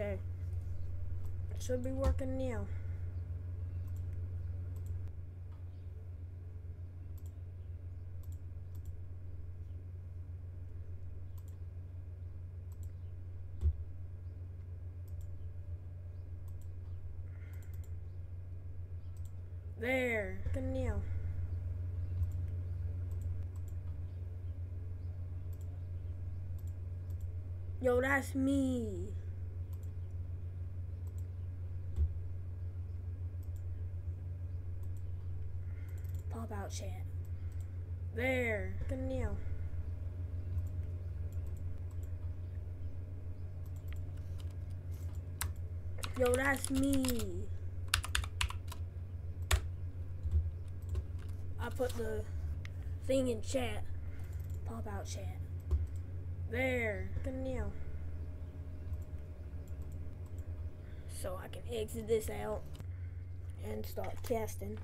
Okay. It should be working now. There, good now. Yo, that's me. Pop out chat. There, good now. Yo, that's me. I put the thing in chat. Pop out chat. There. Good now. So I can exit this out and start casting.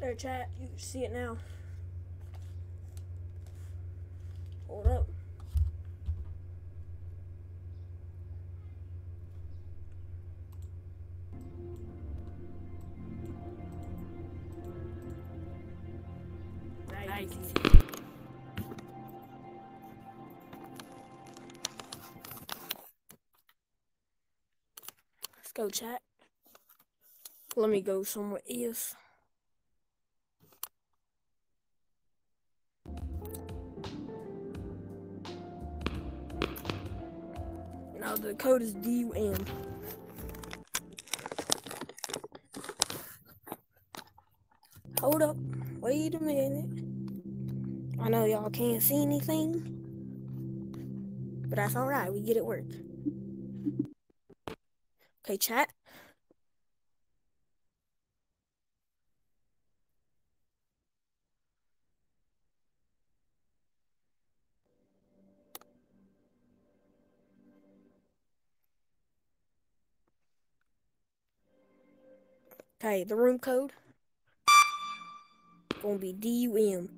There, chat. You see it now. Hold up. Nice. Let's go, chat. Let me go somewhere else. The code is DUM. Hold up. Wait a minute. I know y'all can't see anything, but that's alright. We get it work. Okay, chat. Okay, the room code gonna be DUM.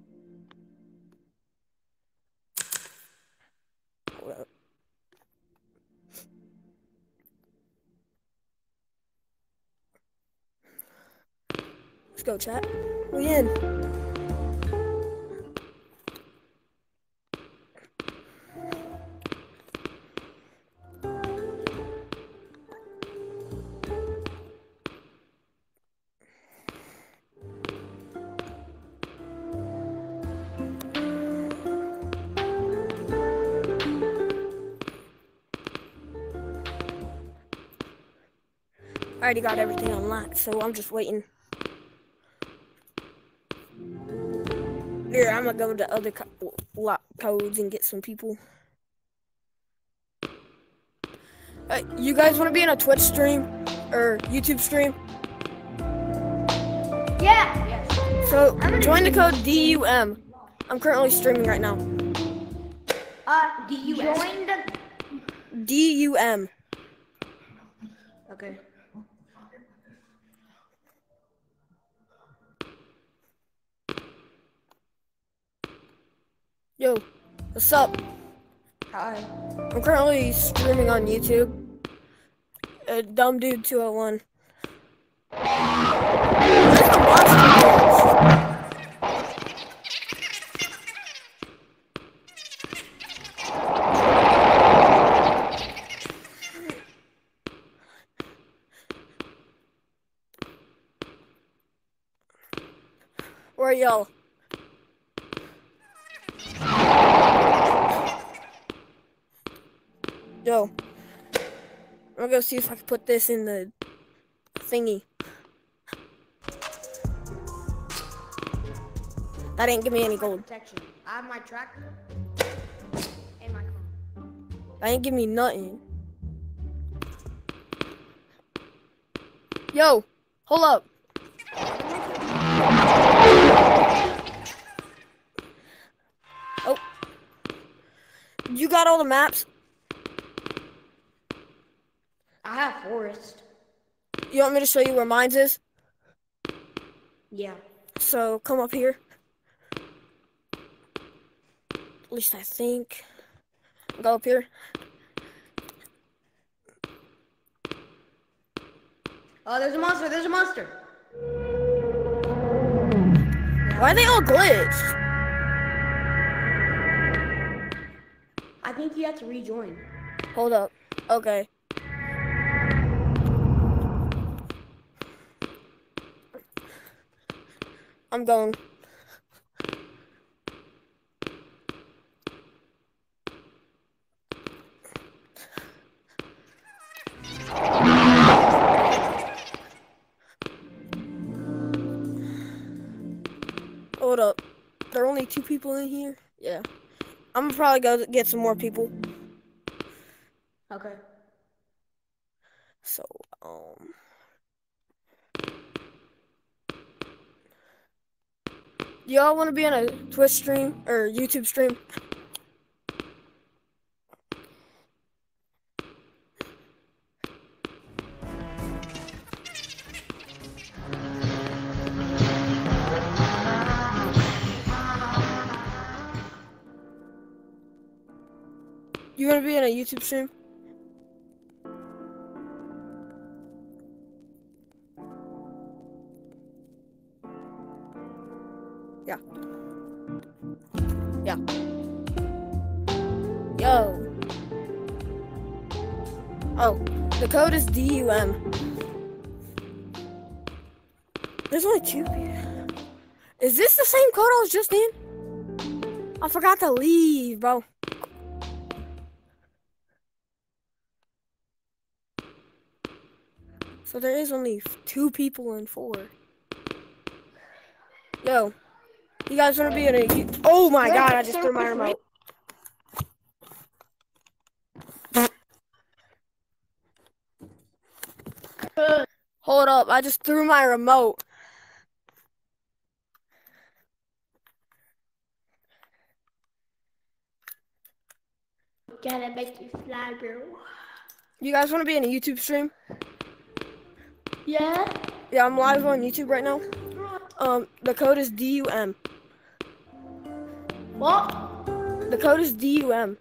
Let's go, chat. We in. I already got everything unlocked, so I'm just waiting. Here, I'm gonna go to other co- lock codes and get some people. Uh, you guys want to be in a Twitch stream or YouTube stream? Yeah. Yes. So join the code DUM. I'm currently streaming right now. Uh, you join the? DUM. Okay. Yo, what's up? Hi. I'm currently streaming on YouTube. Uh, Dumb Dude 201. Where y'all? Yo, I'm gonna go see if I can put this in the thingy. That ain't give me any gold. Protection. I have my tractor and my car. That ain't give me nothing. Yo, hold up. Oh. You got all the maps? I have forest. You want me to show you where mines is? Yeah. So come up here. At least I think. Go up here. Oh, there's a monster. There's a monster. Why are they all glitched? I think you have to rejoin. Hold up. Okay. I'm going. Hold up. There are only two people in here? Yeah. I'm probably gonna probably go get some more people. Okay. So, um. Do y'all want to be on a Twitch stream or YouTube stream? You want to be on a YouTube stream? The code is DUM. There's only two people. Is this the same code I was just in? I forgot to leave, bro. So there is only two people in four. Yo, you guys want to be in a? Oh my god! I just threw my remote. Hold up! I just threw my remote. Gotta make you fly, bro. You guys want to be in a YouTube stream? Yeah. Yeah, I'm live on YouTube right now. Um, the code is DUM. What? The code is DUM.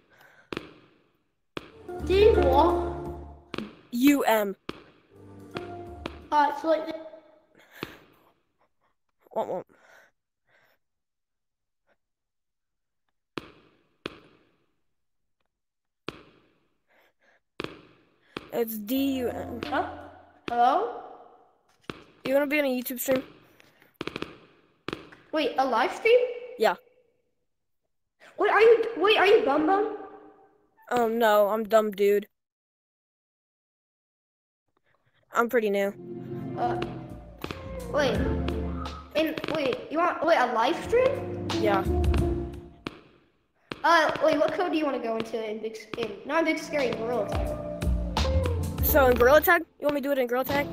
Do what? UM. Alright, so like this. What one? It's DUM. Huh? Hello? You want to be in a YouTube stream? Wait, a live stream? Yeah. Wait, are you? Wait, are you Bum Bum? Um, no, I'm dumb dude. I'm pretty new. Uh. Wait. And wait, you want wait a live stream? Yeah. Uh, wait, what code do you want to go into in big in not in big scary in gorilla tag? So in Gorilla Tag? You want me to do it in Gorilla Tag?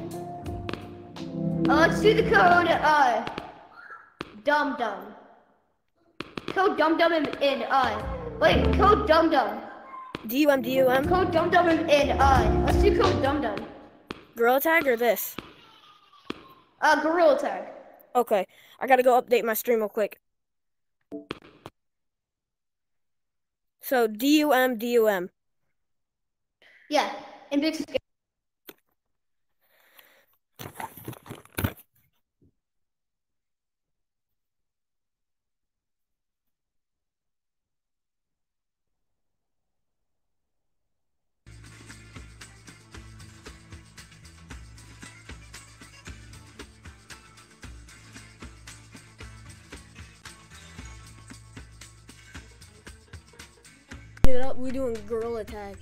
Uh, let's do the code uh dum dum. Code dum dum in, in uh wait code dum dum. DUM, DUM? Code dum dum in, in uh let's do code dum dum. Gorilla Tag or this? Uh, gorilla tag. Okay, I gotta go update my stream real quick. So DUM, DUM. Yeah, in big scary. We doing girl Tag.